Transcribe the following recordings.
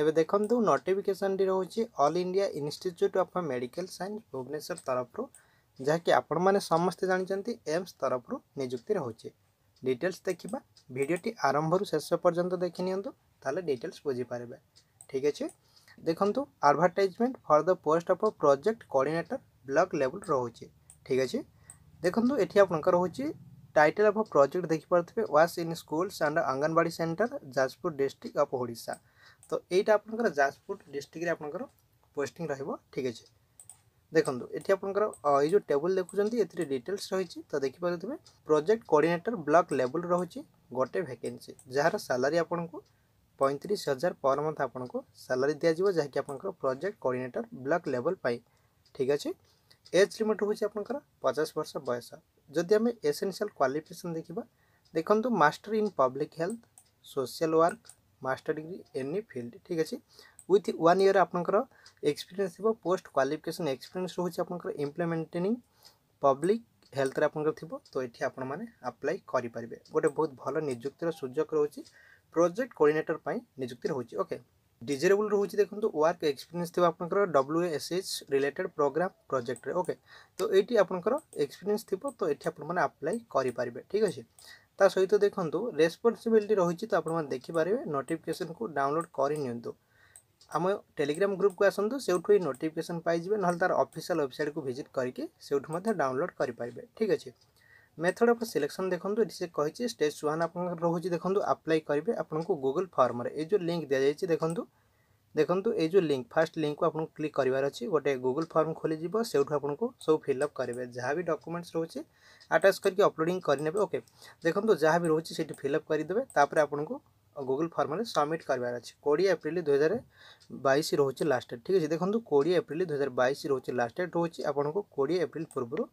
ତେବେ ଦେଖନ୍ତୁ ନୋଟିଫିକେସନ୍ଟି ରହୁଛି All India Institute of Medical Science Bhubaneswar ତରଫରୁ ଯାହାକି ଆପଣମାନେ ସମସ୍ତେ ଜାଣିଛନ୍ତି ଏମ୍ସ ତରଫରୁ ନିଯୁକ୍ତି ରହୁଛି ଡିଟେଲ୍ସ ଦେଖିବା ଭିଡ଼ିଓଟି ଆରମ୍ଭରୁ ଶେଷ ପର୍ଯ୍ୟନ୍ତ ଦେଖିନିଅନ୍ତୁ ତାହେଲେ ଡିଟେଲ୍ସ ବୁଝିପାରିବେ ଠିକ୍ ଅଛି ଦେଖନ୍ତୁ advertisement for the post of project coordinator block ଲେବୁଲ୍ ରହୁଛି ଠିକ୍ ଅଛି ଦେଖନ୍ତୁ ଏଠି ଆପଣଙ୍କର ରହୁଛି ଟାଇଟେଲ୍ ଅଫ୍ ପ୍ରୋଜେକ୍ଟ ଦେଖିପାରୁଥିବେ wash in schools and anganwadi centre Jajpur district of Odisha তো এইটা আপনার যাজপুর ডিস্ট্রিক্টরে আপনার পোস্টিং রহব ঠিক আছে দেখুন এটি আপনার এই যে টেবুল দেখুছেন এতে ডিটেলস রয়েছে তো দেখিপারে প্রোজেক্ট কোর্ডিনেটর ব্লক লেভেল রয়েছে গোটে ভ্যাকেন্সি যার স্যালারি আপনার পঁয়ত্রিশ হাজার পর মন্থ আপনার স্যালারি দিয়াযিব যা কি আপনার প্রোজেক্ট কোর্ডিনেটর ব্লক লেভেল পাই ঠিক আছে এজ লিমিট রয়েছে আপনার পচাশ বর্ষ বয়স যদি আমি এসেনসিয়াল কোয়ালিফিকেসন দেখা দেখুন master in public health social work master degree any field ঠিক আছে উইথ ওয়ান ইয়র আপনার এক্সপিরিয়েন্স থাকবে পোস্ট কোয়ালিফিকেসন এক্সপিরিয়েন্স রয়েছে আপনার ইমপ্লিমেন্টেনিং পব্লিক হেলথরে আপনার থাকবে তো এটি আপনার আপ্লাই করে পারবে গোটে বহুত ভালো নিযুক্তির সুযোগ রয়েছে প্রোজেক্ট কোর্ডিনেটর পাই নিযুক্তি রয়েছে ওকে ডিজেরেবল রয়েছে দেখুন ওয়ার্ক এক্সপিরিয়েন্স থাকবে আপনার W S H related programme প্রোজেক্টরে okay তো এইটি আপনার এক্সপিরিয়েন্স থাকবে তো এটি আপনার আপ্লাই করে পারবে ঠিক আছে ତା ସହିତ ଦେଖନ୍ତୁ ରେସ୍ପନ୍ସିବିଲିଟି ରହିଛି ତ ଆପଣମାନେ ଦେଖିପାରିବେ ନୋଟିଫିକେସନ୍କୁ ଡାଉନଲୋଡ଼୍ କରିନିଅନ୍ତୁ ଆମ ଟେଲିଗ୍ରାମ ଗ୍ରୁପ୍କୁ ଆସନ୍ତୁ ସେଇଠୁ ଏଇ ନୋଟିଫିକେସନ୍ ପାଇଯିବେ ନହେଲେ ତା'ର ଅଫିସିଆଲ୍ ୱେବସାଇଟ୍କୁ ଭିଜିଟ୍ କରିକି ସେଇଠୁ ମଧ୍ୟ ଡାଉନଲୋଡ଼୍ କରିପାରିବେ ଠିକ୍ ଅଛି ମେଥଡ଼ ଅଫ୍ ସିଲେକ୍ସନ୍ ଦେଖନ୍ତୁ ଏଠି ସେ କହିଛି ଷ୍ଟେଜ୍ ୱାନ୍ ଆପଣଙ୍କର ରହୁଛି ଦେଖନ୍ତୁ ଆପ୍ଲାଏ କରିବେ ଆପଣଙ୍କୁ ଗୁଗୁଲ୍ ଫର୍ମରେ ଏଇ ଯେଉଁ ଲିଙ୍କ୍ ଦିଆଯାଇଛି ଦେଖନ୍ତୁ ଦେଖନ୍ତୁ ଏଇ ଯେଉଁ ଲିଙ୍କ୍ ଫାର୍ଷ୍ଟ ଲିଙ୍କ୍କୁ ଆପଣଙ୍କୁ କ୍ଲିକ୍ କରିବାର ଅଛି ଗୋଟେ ଗୁଗୁଲ୍ ଫର୍ମ ଖୋଲିଯିବ ସେଇଠୁ ଆପଣଙ୍କୁ ସବୁ ଫିଲ୍ଅପ୍ କରିବେ ଯାହା ବି ଡକୁମେଣ୍ଟସ୍ ରହୁଛି ଆଟାଚ୍ କରିକି ଅପଲୋଡ଼ିଂ କରିନେବେ ଓକେ ଦେଖନ୍ତୁ ଯାହା ବି ରହୁଛି ସେଇଠି ଫିଲ୍ଅପ୍ କରିଦେବେ ତାପରେ ଆପଣଙ୍କୁ ଗୁଗୁଲ୍ ଫର୍ମରେ ସବମିଟ୍ କରିବାର ଅଛି କୋଡ଼ିଏ ଏପ୍ରିଲ ଦୁଇହଜାର ବାଇଶ ରହୁଛି ଲାଷ୍ଟ ଡେଟ୍ ଠିକ୍ ଅଛି ଦେଖନ୍ତୁ କୋଡ଼ିଏ ଏପ୍ରିଲ ଦୁଇହଜାର ବାଇଶ ରହୁଛି ଲାଷ୍ଟ ଡେଟ୍ ରହୁଛି ଆପଣଙ୍କୁ କୋଡ଼ିଏ ଏପ୍ରିଲ ପୂର୍ବରୁ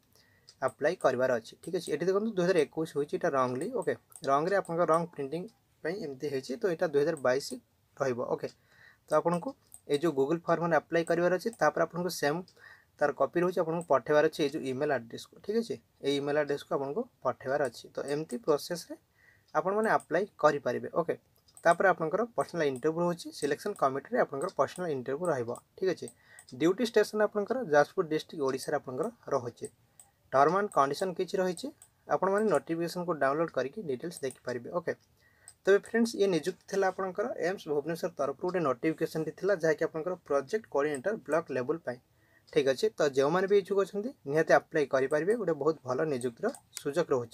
ଆପ୍ଲାଏ କରିବାର ଅଛି ଠିକ୍ ଅଛି ଏଠି ଦେଖନ୍ତୁ ଦୁଇହଜାର ଏକୋଇଶ ହୋଇଛି ଏଇଟା ରଙ୍ଗଲି ଓକେ ରଙ୍ଗରେ ଆପଣଙ୍କ ରଙ୍ଗ ପ୍ରିଣ୍ଟିଂ ପାଇଁ ଏମିତି ହେଇଛି ତ ଏଇଟା ଦୁଇହଜାର ବାଇଶ ରହିବ ଓକେ ତ ଆପଣଙ୍କୁ ଏ ଯେଉଁ ଗୁଗୁଲ୍ ଫର୍ମରେ ଆପ୍ଲାଏ କରିବାର ଅଛି ତାପରେ ଆପଣଙ୍କୁ ସେମ୍ ତାର କପି ରହୁଛି ଆପଣଙ୍କୁ ପଠାଇବାର ଅଛି ଏଇ ଯେଉଁ ଇମେଲ୍ ଆଡ଼୍ରେସ୍କୁ ଠିକ୍ ଅଛି ଏଇ ଇମେଲ୍ ଆଡ଼୍ରେସ୍କୁ ଆପଣଙ୍କୁ ପଠାଇବାର ଅଛି ତ ଏମିତି ପ୍ରୋସେସ୍ରେ ଆପଣମାନେ ଆପ୍ଲାଏ କରିପାରିବେ ଓକେ ତାପରେ ଆପଣଙ୍କର ପର୍ସନାଲ୍ ଇଣ୍ଟରଭ୍ୟୁ ହେଉଛି ସିଲେକ୍ସନ୍ କମିଟିରେ ଆପଣଙ୍କର ପର୍ସନାଲ୍ ଇଣ୍ଟରଭ୍ୟୁ ରହିବ ଠିକ୍ ଅଛି ଡ୍ୟୁଟି ଷ୍ଟେସନ୍ ଆପଣଙ୍କର ଯାଜପୁର ଡିଷ୍ଟ୍ରିକ୍ଟ ଓଡ଼ିଶାରେ ଆପଣଙ୍କର ରହୁଛି ଟର୍ମ ଆଣ୍ଡ କଣ୍ଡିସନ୍ କିଛି ରହିଛି ଆପଣମାନେ ନୋଟିଫିକେସନ୍କୁ ଡାଉନଲୋଡ଼୍ କରିକି ଡିଟେଲ୍ସ ଦେଖିପାରିବେ ଓକେ ତେବେ ଫ୍ରେଣ୍ଡସ୍ ଏ ନିଯୁକ୍ତି ଥିଲା ଆପଣଙ୍କର ଏମ୍ସ ଭୁବନେଶ୍ୱର ତରଫରୁ ଗୋଟେ ନୋଟିଫିକେସନ୍ଟି ଥିଲା ଯାହାକି ଆପଣଙ୍କର ପ୍ରୋଜେକ୍ଟ କୋର୍ଡିନେଟର ବ୍ଲକ୍ ଲେବୁଲ୍ ପାଇଁ ଠିକ୍ ଅଛି ତ ଯେଉଁମାନେ ବି ଇଚ୍ଛୁକ ଅଛନ୍ତି ନିହାତି ଆପ୍ଲାଏ କରିପାରିବେ ଗୋଟେ ବହୁତ ଭଲ ନିଯୁକ୍ତିର ସୁଯୋଗ ରହୁଛି